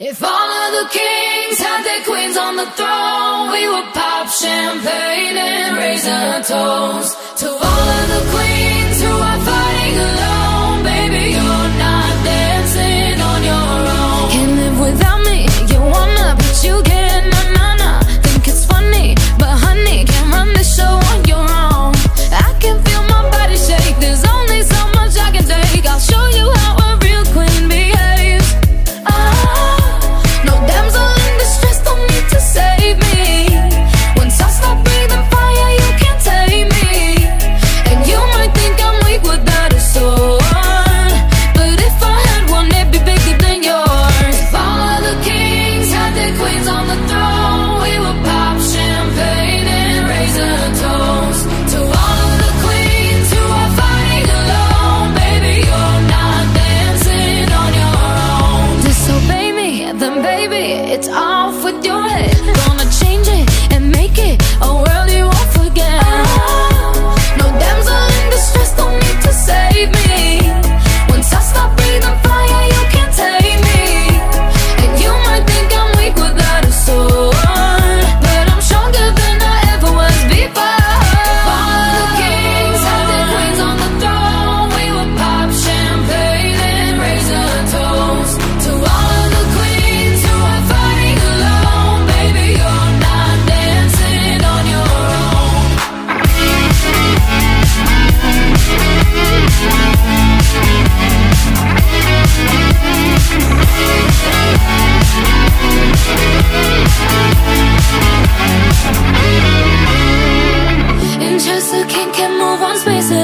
If all of the kings had their queens on the throne, we would pop champagne and raise a toast to all. baby, it's off with your head. one space.